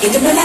que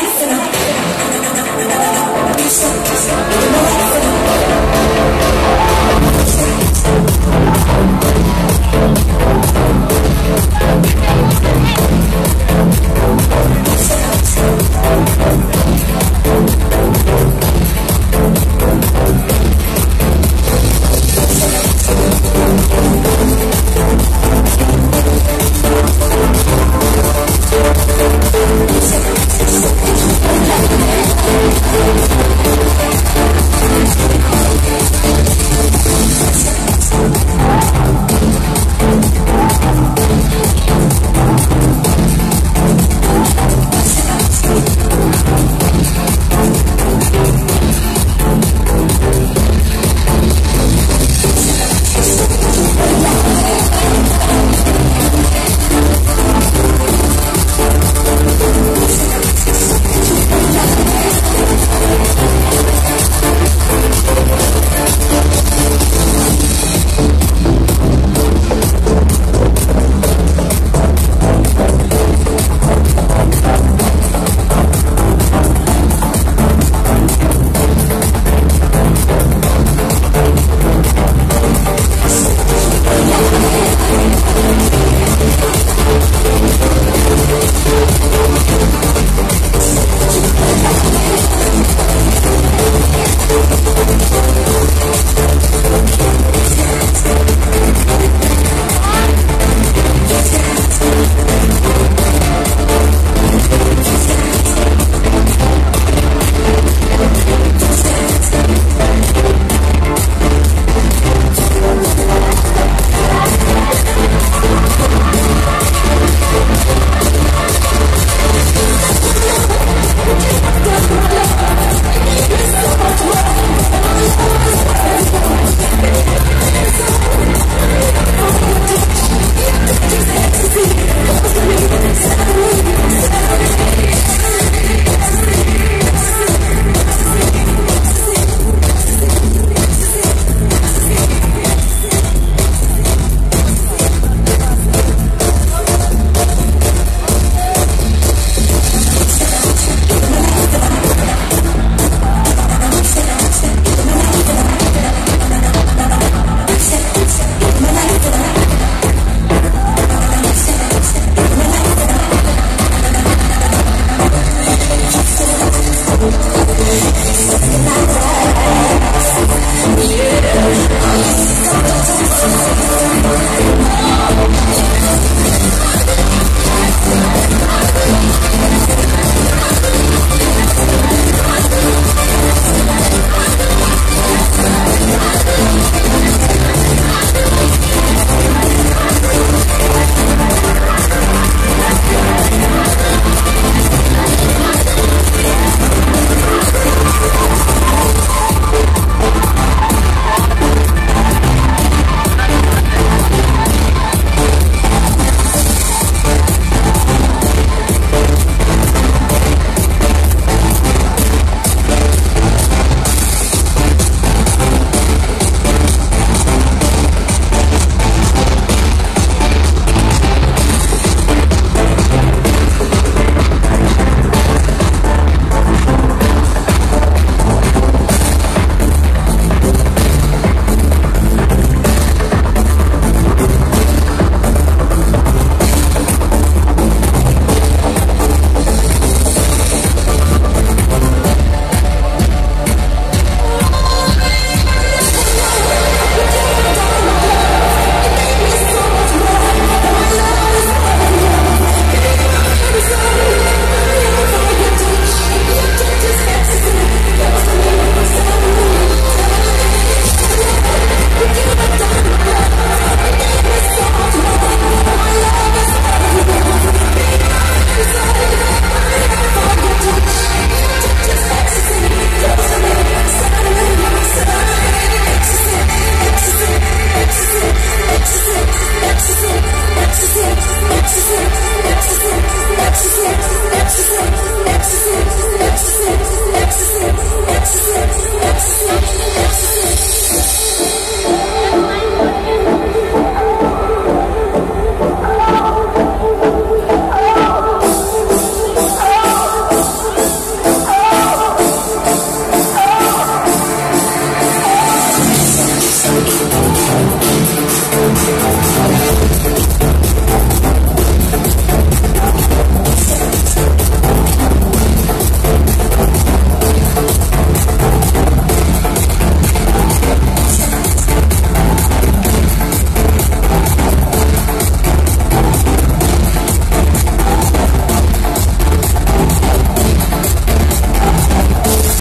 Thank you.